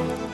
Bye.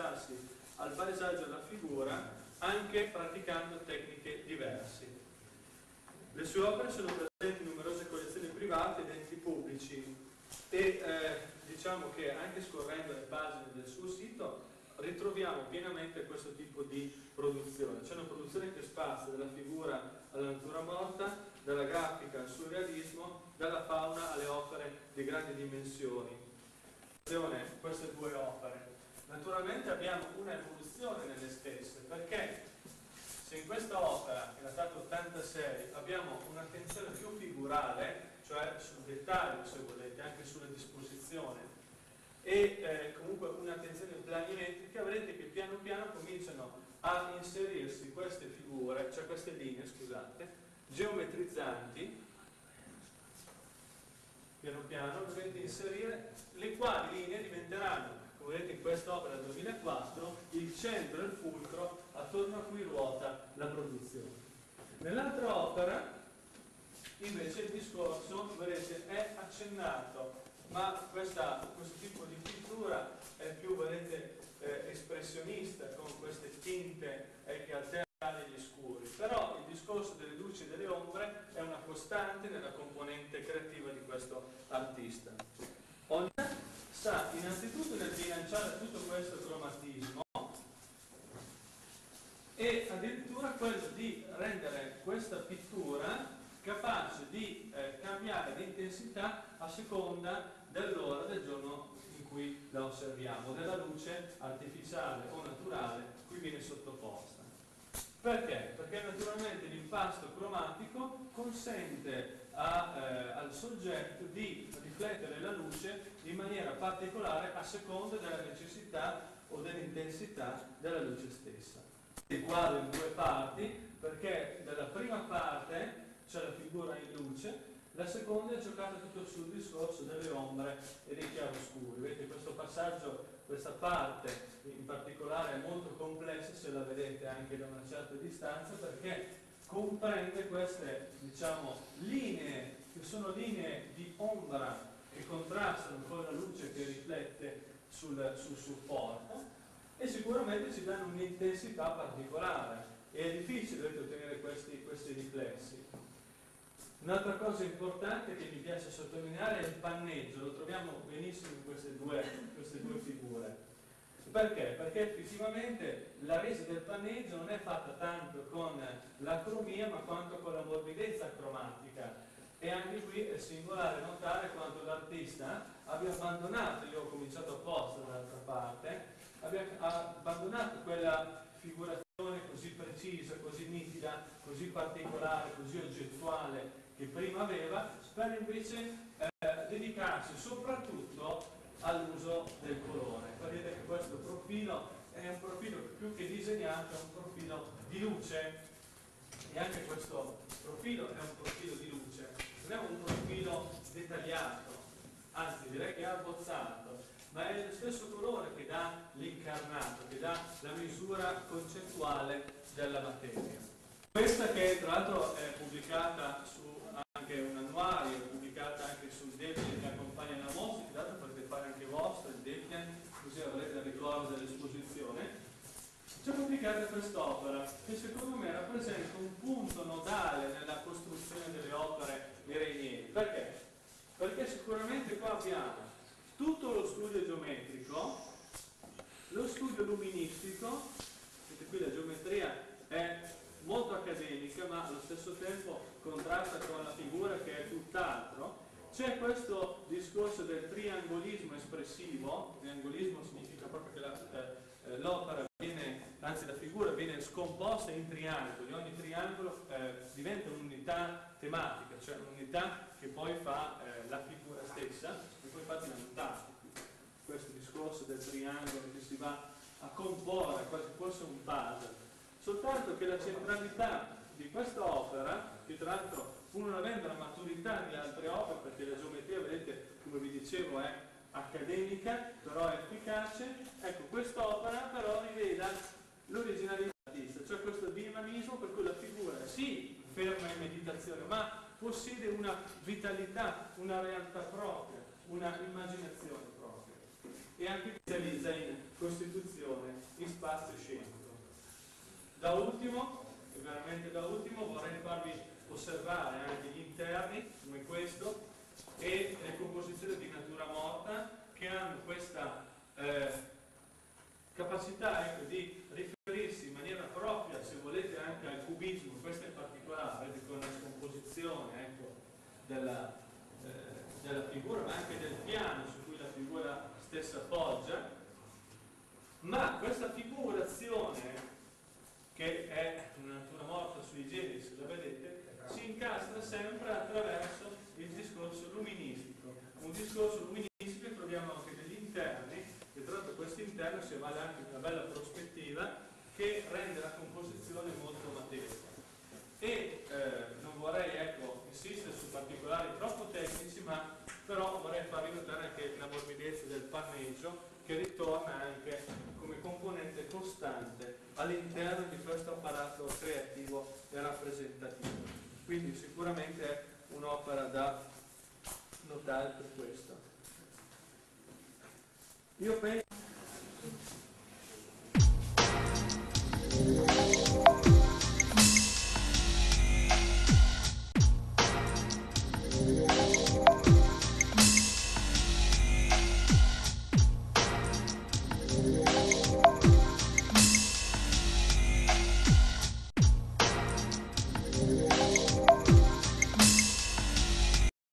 Al paesaggio e alla figura anche praticando tecniche diverse. Le sue opere sono presenti in numerose collezioni private ed enti pubblici e eh, diciamo che anche scorrendo le pagine del suo sito ritroviamo pienamente questo tipo di produzione. C'è una produzione che spazia dalla figura alla natura morta, dalla grafica al surrealismo, dalla fauna alle opere di grandi dimensioni. Queste due opere Naturalmente abbiamo un'evoluzione nelle stesse, perché se in questa opera, che è datata 86, abbiamo un'attenzione più figurale, cioè sul dettaglio, se volete, anche sulla disposizione, e eh, comunque un'attenzione planimetrica, vedete che piano piano cominciano a inserirsi queste figure, cioè queste linee, scusate, geometrizzanti, piano piano dovete inserire, le quali linee diventeranno come vedete in quest'opera del 2004, il centro e il fulcro attorno a cui ruota la produzione. Nell'altra opera, invece, il discorso, vedete, è accennato, ma questa, questo tipo di pittura è più, vedete, eh, espressionista, con queste tinte eh, che alternano gli scuri. Però il discorso delle luci e delle ombre è una costante nella componente creativa di questo artista. Bilanciare tutto questo cromatismo e addirittura quello di rendere questa pittura capace di eh, cambiare di intensità a seconda dell'ora del giorno in cui la osserviamo, della luce artificiale o naturale cui viene sottoposta. Perché? Perché naturalmente l'impasto cromatico consente a, eh, al soggetto di riflettere la luce in maniera particolare a seconda della necessità o dell'intensità della luce stessa. Il quadro in due parti perché nella prima parte c'è la figura in luce, la seconda è giocata tutto sul discorso delle ombre e dei chiaroscuri. Vedete questo passaggio, questa parte in particolare è molto complessa se la vedete anche da una certa distanza perché comprende queste diciamo, linee che sono linee di ombra che contrastano con la luce che riflette sul, sul supporto e sicuramente ci danno un'intensità particolare e è difficile ottenere questi, questi riflessi. Un'altra cosa importante che mi piace sottolineare è il panneggio, lo troviamo benissimo in queste due, queste due figure. Perché? Perché effettivamente la resa del panneggio non è fatta tanto con l'acromia ma quanto con la morbidezza cromatica e anche qui è singolare notare quanto l'artista abbia abbandonato, io ho cominciato apposta dall'altra parte, abbia abbandonato quella figurazione così precisa, così nitida, così particolare, così oggettuale che prima aveva, per invece eh, dedicarsi soprattutto all'uso del colore. Vedete che questo profilo è un profilo più che disegnato, è un profilo di luce e anche questo profilo è un profilo di luce, non è un profilo dettagliato, anzi direi che è abbozzato, ma è lo stesso colore che dà l'incarnato, che dà la misura concettuale della materia. Questa che tra l'altro è pubblicata su anche un annuario, pubblicata anche sul Debian che accompagna la mostra, dato potete fare anche vostra, il Debian, così avrete il ricordo dell'esposizione. C'è pubblicata quest'opera che secondo me rappresenta un punto nodale nella costruzione delle opere di Reinieri. Perché? Perché sicuramente qua abbiamo tutto lo studio geometrico, lo studio luministico, vedete qui la geometria è molto accademica ma allo stesso tempo contrasta con la figura che è tutt'altro, c'è questo discorso del triangolismo espressivo, triangolismo significa proprio che eh, l'opera eh, viene, anzi la figura viene scomposta in triangoli, ogni triangolo eh, diventa un'unità tematica, cioè un'unità che poi fa eh, la figura stessa, e poi infatti la notate, questo discorso del triangolo che si va a comporre quasi fosse un puzzle, soltanto che la centralità di questa opera, che tra l'altro pur non avendo la maturità di altre opere, perché la geometria, vedete, come vi dicevo, è accademica, però è efficace, ecco, quest'opera però rivela l'originalità dell'artista, cioè questo dinamismo per cui la figura sì ferma in meditazione, ma possiede una vitalità, una realtà propria, una immaginazione propria e anche realizza in costituzione, in spazio scenico. Da ultimo, e veramente da ultimo, vorrei farvi osservare anche gli interni, come questo, e le composizioni di natura morta che hanno questa eh, capacità ecco, di riferirsi in maniera propria, se volete, anche al cubismo, questo in particolare, con la scomposizione ecco, della, eh, della figura, ma anche del piano su cui la figura stessa poggia, ma questa figurazione che è una natura morta sui generis, la vedete, si incastra sempre attraverso il discorso luministico. Un discorso luministico che troviamo anche negli interni, e tra l'altro questo interno si avvale anche una bella prospettiva che rende la composizione molto materiale. E eh, non vorrei ecco, insistere su particolari troppo tecnici, ma però vorrei farvi notare anche la morbidezza del panneggio che ritorna anche come componente costante all'interno di questo apparato creativo e rappresentativo. Quindi sicuramente è un'opera da notare per questo. Io penso